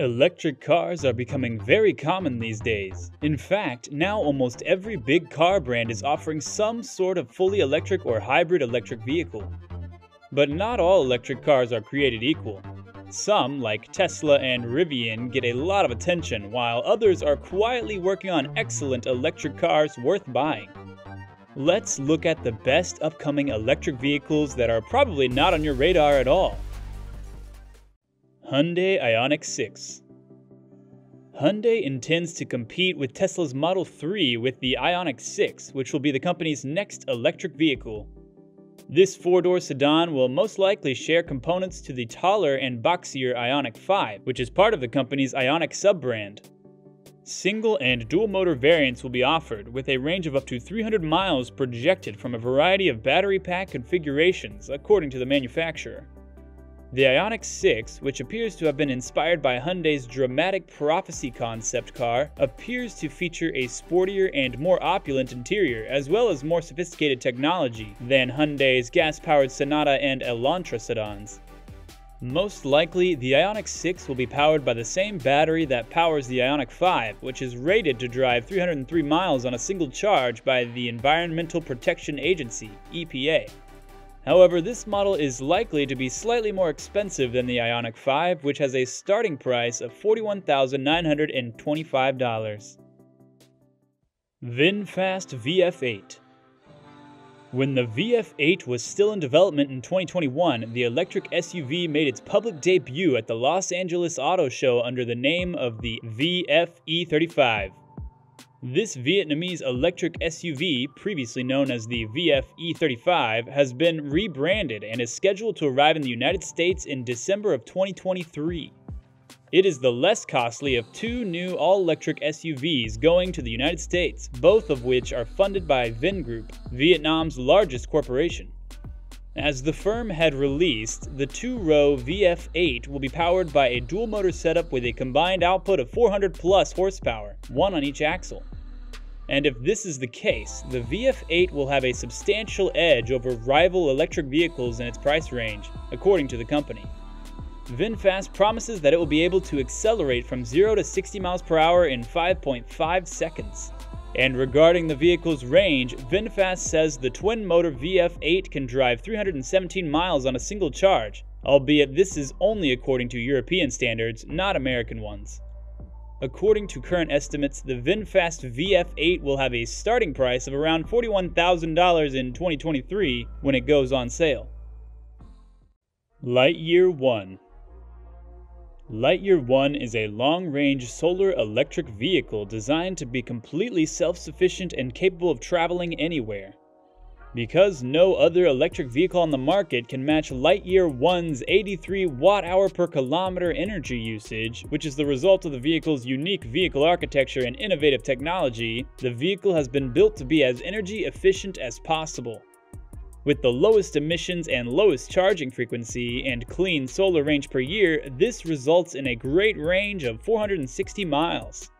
Electric cars are becoming very common these days. In fact, now almost every big car brand is offering some sort of fully electric or hybrid electric vehicle. But not all electric cars are created equal. Some, like Tesla and Rivian, get a lot of attention, while others are quietly working on excellent electric cars worth buying. Let's look at the best upcoming electric vehicles that are probably not on your radar at all. Hyundai Ioniq 6 Hyundai intends to compete with Tesla's Model 3 with the Ioniq 6, which will be the company's next electric vehicle. This four-door sedan will most likely share components to the taller and boxier Ioniq 5, which is part of the company's Ioniq sub-brand. Single and dual motor variants will be offered, with a range of up to 300 miles projected from a variety of battery pack configurations, according to the manufacturer. The Ioniq 6, which appears to have been inspired by Hyundai's dramatic prophecy concept car, appears to feature a sportier and more opulent interior, as well as more sophisticated technology than Hyundai's gas-powered Sonata and Elantra sedans. Most likely, the Ioniq 6 will be powered by the same battery that powers the Ioniq 5, which is rated to drive 303 miles on a single charge by the Environmental Protection Agency, EPA. However, this model is likely to be slightly more expensive than the Ioniq 5, which has a starting price of $41,925. VinFast VF8 When the VF8 was still in development in 2021, the electric SUV made its public debut at the Los Angeles Auto Show under the name of the VF-E35. This Vietnamese electric SUV, previously known as the VF E35, has been rebranded and is scheduled to arrive in the United States in December of 2023. It is the less costly of two new all-electric SUVs going to the United States, both of which are funded by Vingroup, Vietnam's largest corporation. As the firm had released, the two-row VF8 will be powered by a dual-motor setup with a combined output of 400 plus horsepower, one on each axle. And if this is the case, the VF8 will have a substantial edge over rival electric vehicles in its price range, according to the company. VinFast promises that it will be able to accelerate from 0 to 60 miles per hour in 5.5 seconds. And regarding the vehicle's range, VinFast says the twin-motor VF8 can drive 317 miles on a single charge, albeit this is only according to European standards, not American ones. According to current estimates, the VinFast VF8 will have a starting price of around $41,000 in 2023 when it goes on sale. Lightyear 1 Lightyear 1 is a long-range solar electric vehicle designed to be completely self-sufficient and capable of traveling anywhere. Because no other electric vehicle on the market can match Lightyear 1's 83 watt-hour per kilometer energy usage, which is the result of the vehicle's unique vehicle architecture and innovative technology, the vehicle has been built to be as energy efficient as possible. With the lowest emissions and lowest charging frequency and clean solar range per year, this results in a great range of 460 miles.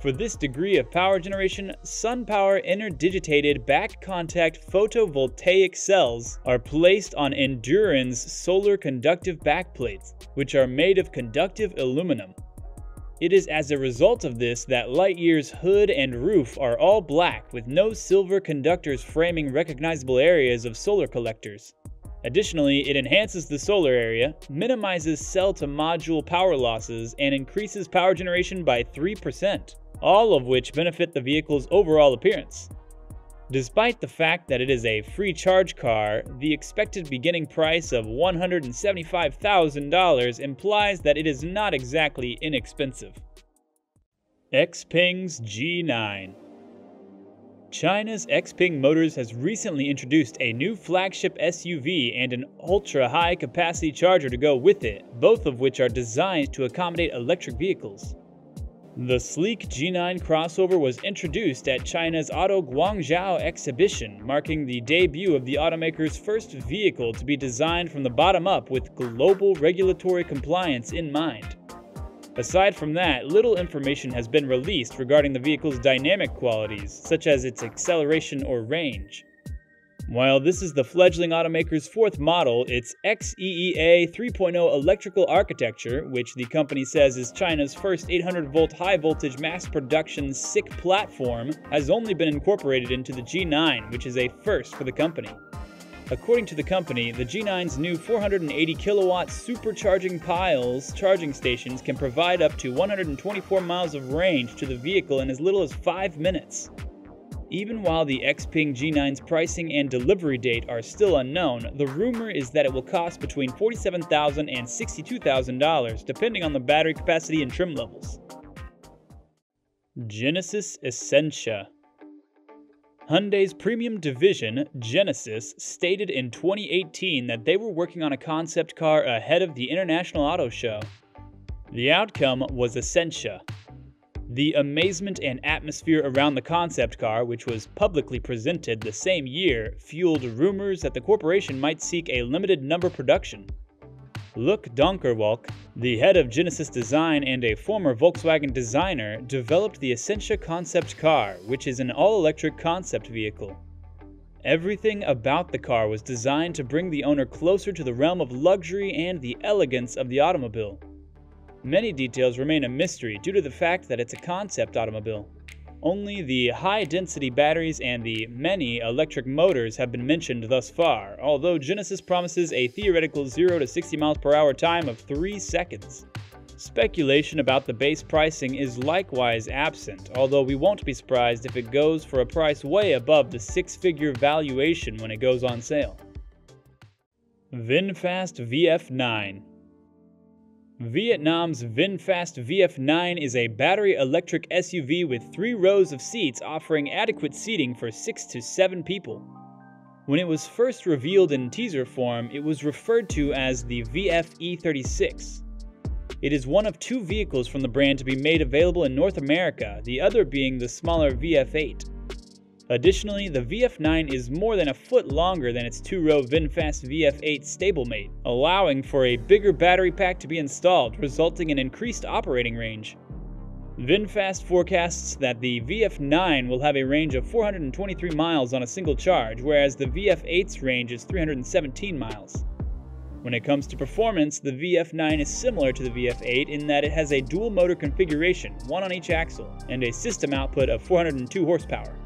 For this degree of power generation, SunPower interdigitated back contact photovoltaic cells are placed on Enduran's solar conductive backplates, which are made of conductive aluminum. It is as a result of this that Lightyear's hood and roof are all black with no silver conductors framing recognizable areas of solar collectors. Additionally, it enhances the solar area, minimizes cell-to-module power losses, and increases power generation by 3%, all of which benefit the vehicle's overall appearance. Despite the fact that it is a free charge car, the expected beginning price of $175,000 implies that it is not exactly inexpensive. Xpeng's G9 China's Xpeng Motors has recently introduced a new flagship SUV and an ultra-high capacity charger to go with it, both of which are designed to accommodate electric vehicles. The sleek G9 crossover was introduced at China's Auto Guangzhou exhibition, marking the debut of the automaker's first vehicle to be designed from the bottom up with global regulatory compliance in mind. Aside from that, little information has been released regarding the vehicle's dynamic qualities, such as its acceleration or range. While this is the fledgling automaker's fourth model, its XEEA 3.0 electrical architecture, which the company says is China's first 800 volt high voltage mass production SiC platform, has only been incorporated into the G9, which is a first for the company. According to the company, the G9's new 480 kilowatt supercharging piles charging stations can provide up to 124 miles of range to the vehicle in as little as 5 minutes. Even while the Xpeng G9's pricing and delivery date are still unknown, the rumor is that it will cost between $47,000 and $62,000 depending on the battery capacity and trim levels. Genesis Essentia Hyundai's premium division, Genesis, stated in 2018 that they were working on a concept car ahead of the International Auto Show. The outcome was Essentia. The amazement and atmosphere around the concept car, which was publicly presented the same year, fueled rumors that the corporation might seek a limited number production. Luc Donckerwolke, the head of Genesis Design and a former Volkswagen designer, developed the Essentia concept car, which is an all-electric concept vehicle. Everything about the car was designed to bring the owner closer to the realm of luxury and the elegance of the automobile. Many details remain a mystery due to the fact that it's a concept automobile. Only the high-density batteries and the many electric motors have been mentioned thus far, although Genesis promises a theoretical 0 to 60 miles per hour time of 3 seconds. Speculation about the base pricing is likewise absent, although we won't be surprised if it goes for a price way above the six-figure valuation when it goes on sale. VinFast VF9 Vietnam's VinFast VF9 is a battery electric SUV with three rows of seats offering adequate seating for six to seven people. When it was first revealed in teaser form, it was referred to as the VF E36. It is one of two vehicles from the brand to be made available in North America, the other being the smaller VF8. Additionally, the VF9 is more than a foot longer than its two-row VinFast VF8 stablemate, allowing for a bigger battery pack to be installed, resulting in increased operating range. VinFast forecasts that the VF9 will have a range of 423 miles on a single charge, whereas the VF8's range is 317 miles. When it comes to performance, the VF9 is similar to the VF8 in that it has a dual motor configuration, one on each axle, and a system output of 402 horsepower.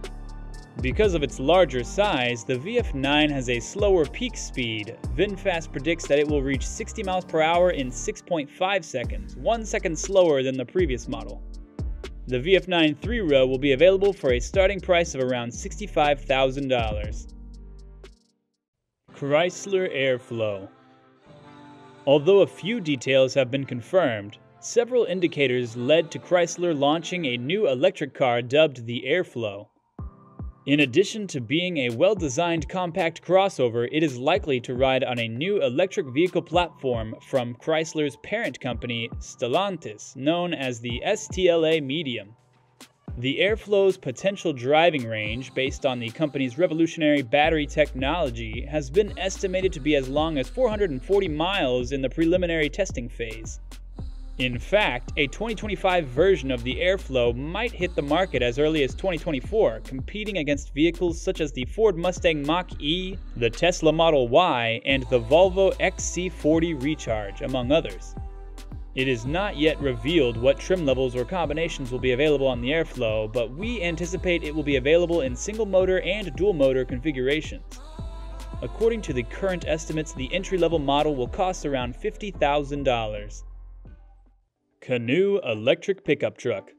Because of its larger size, the VF9 has a slower peak speed. VinFast predicts that it will reach 60 miles per hour in 6.5 seconds, one second slower than the previous model. The VF9 3-row will be available for a starting price of around $65,000. Chrysler Airflow Although a few details have been confirmed, several indicators led to Chrysler launching a new electric car dubbed the Airflow. In addition to being a well-designed compact crossover, it is likely to ride on a new electric vehicle platform from Chrysler's parent company, Stellantis, known as the STLA Medium. The Airflow's potential driving range, based on the company's revolutionary battery technology, has been estimated to be as long as 440 miles in the preliminary testing phase. In fact, a 2025 version of the Airflow might hit the market as early as 2024, competing against vehicles such as the Ford Mustang Mach-E, the Tesla Model Y, and the Volvo XC40 Recharge, among others. It is not yet revealed what trim levels or combinations will be available on the Airflow, but we anticipate it will be available in single motor and dual motor configurations. According to the current estimates, the entry-level model will cost around $50,000. Canoo Electric Pickup Truck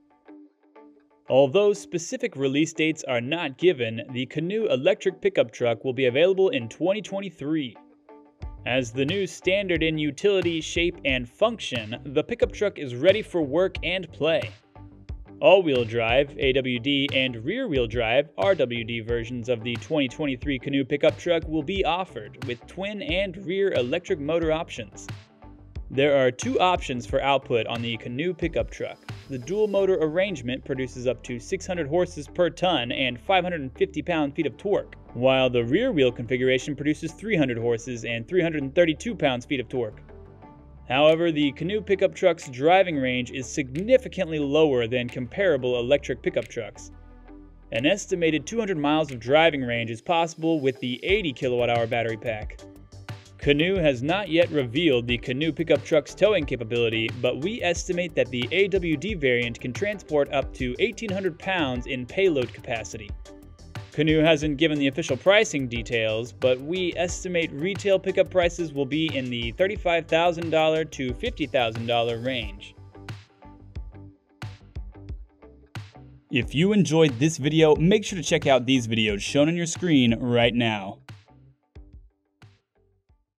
Although specific release dates are not given, the Canoo electric pickup truck will be available in 2023. As the new standard in utility, shape, and function, the pickup truck is ready for work and play. All-wheel drive, AWD, and rear-wheel drive, RWD versions of the 2023 Canoo pickup truck will be offered, with twin and rear electric motor options. There are two options for output on the Canoo pickup truck. The dual motor arrangement produces up to 600 horses per ton and 550 pound-feet of torque, while the rear wheel configuration produces 300 horses and 332 pounds-feet of torque. However, the Canoo pickup truck's driving range is significantly lower than comparable electric pickup trucks. An estimated 200 miles of driving range is possible with the 80 kilowatt hour battery pack. Canoo has not yet revealed the Canoo pickup truck's towing capability, but we estimate that the AWD variant can transport up to 1,800 pounds in payload capacity. Canoo hasn't given the official pricing details, but we estimate retail pickup prices will be in the $35,000 to $50,000 range. If you enjoyed this video, make sure to check out these videos shown on your screen right now.